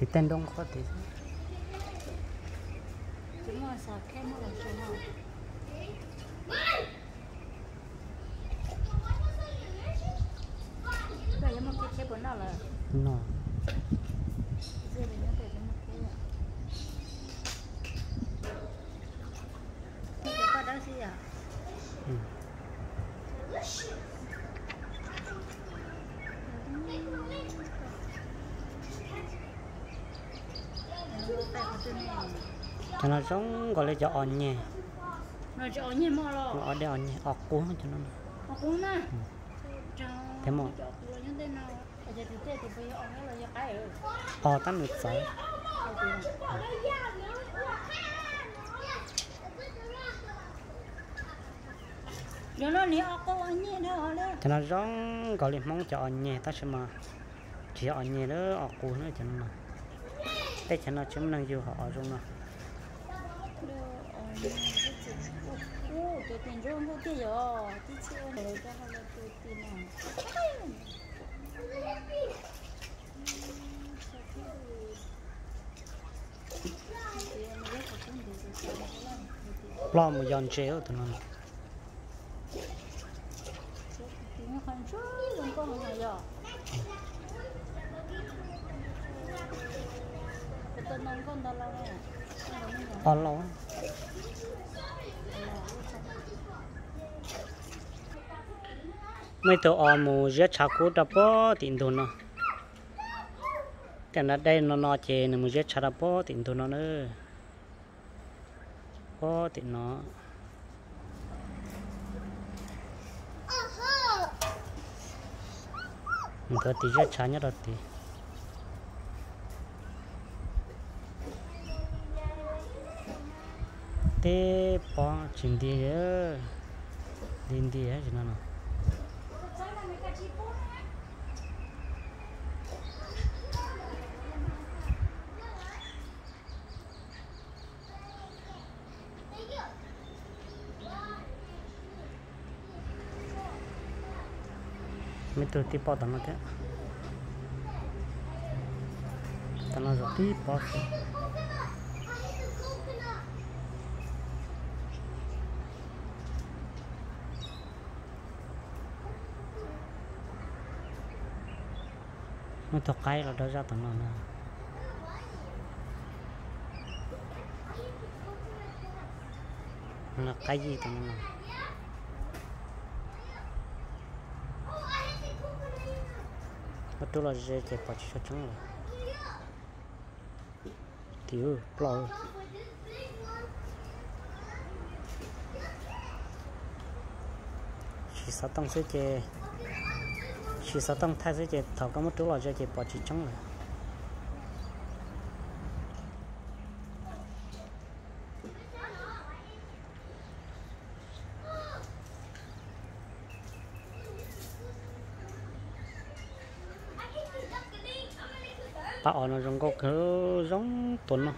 thì tên đông có thì Chúng mà sạc cái mà là nào. Bây giờ mà cái cái bốn nào là nó giờ mình nhớ về cái một cái ạ. À? cho nó giống gọi là cho on nhẹ. Nó cho nhẹ mà lo. nó đây on nhẹ ở cuốn cho nó. Họ cũng nè. Thế mà- Cho nó như thế nào? Ở đây thì thế thì bây giờ ông nó là như cái ở. ở tắm được sợi Giờ nó ní ở cô anh nhé đó đó cho nó rong gọi là mong cho nhẹ ta sẽ mà. Chỉ on nhẹ đó ở cũ nữa cho nó thế cho nó chấm năng yêu họ rong rồi. Tí lo một giòn chéo tụi nó. Tiếng khăn đừng có con lâu mấy tụi ở mù giết chả cú đập bó tiền đồn nó. Cái nó đây nó nó chè nó mù giết chả đập bó tiền đồn nó nữa. Bó tiền nó. Mình có tí giết chả nhất là tí. Thế bó chỉnh đi á đi đi á cho nó nào. Mình tự tí bỏ tao nó thế tao nó rồi tí bỏ nó thuộc cái là đó ra tao nó nè. Là cái gì tao nó mà tôi là dễ chạy bỏ cho chúng là thiếu plau chỉ sáu tông sẽ chạy chỉ sáu tông thay sẽ chạy thầu có một chỗ là dễ chạy bỏ cho chúng là bà ở nó giống có cái giống tuần nó